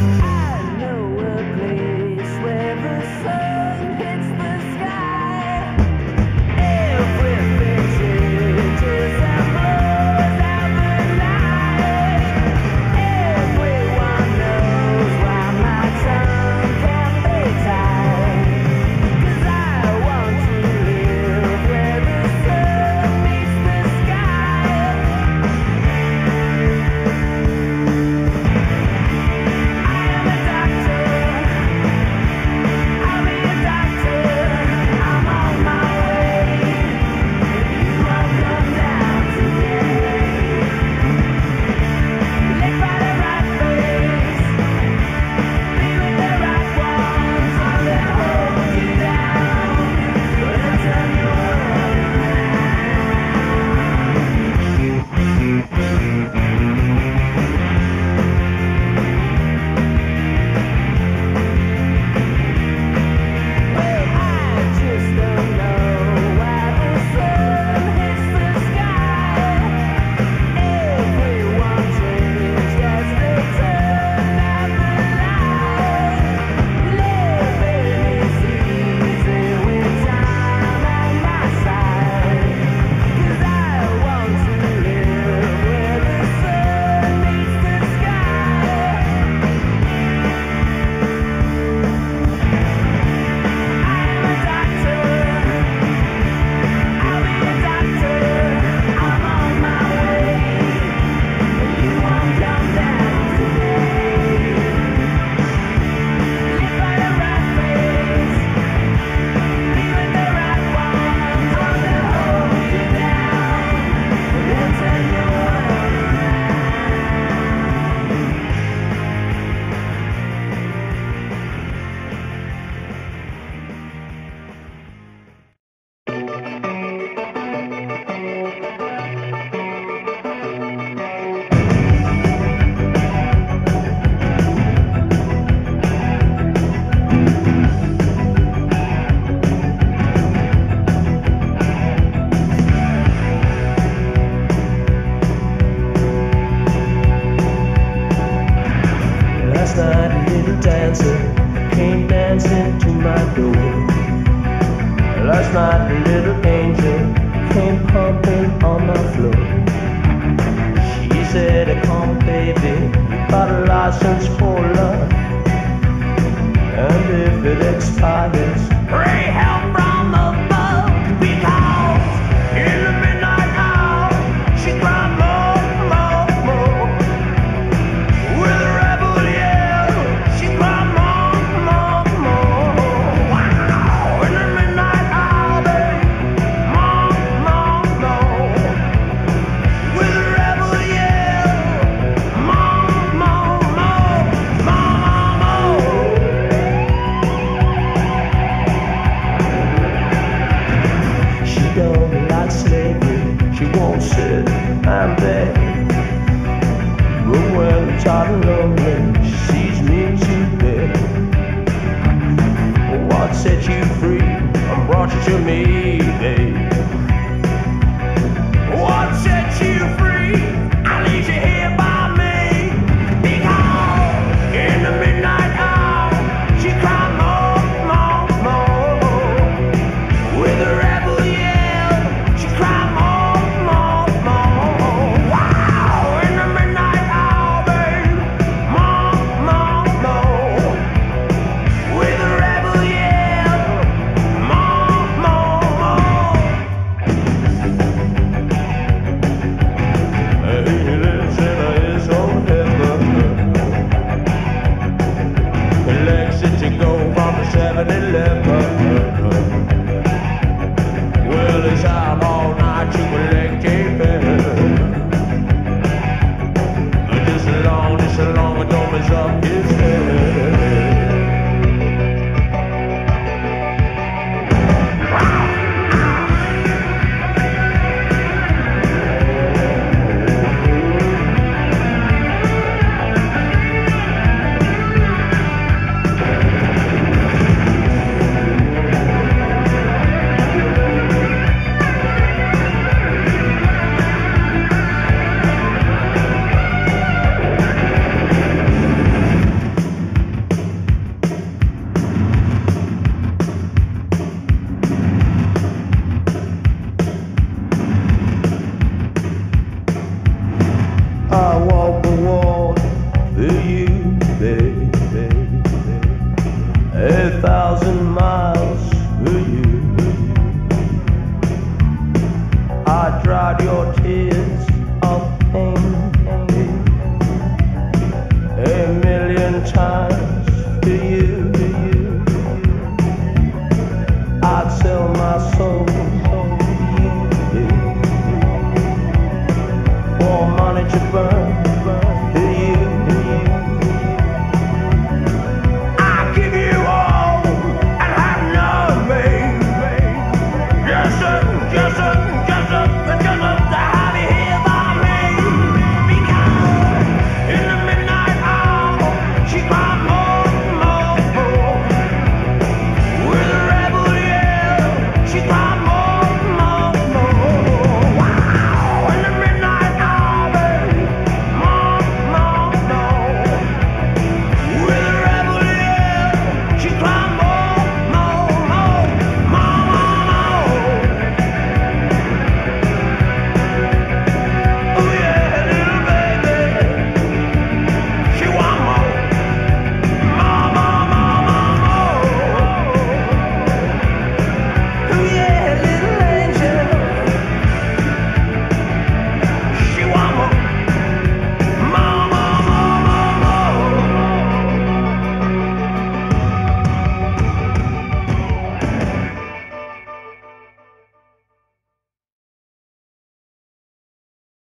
Mm-hmm. last night a little dancer came dancing to my door. Last night a little angel came pumping on the floor. She said, come baby, got a license for love. And if it expires, pray help I'm back. Room where the child lonely sees me to bed. What set you free? drop your tears of pain. A million times to you, I'd sell my soul.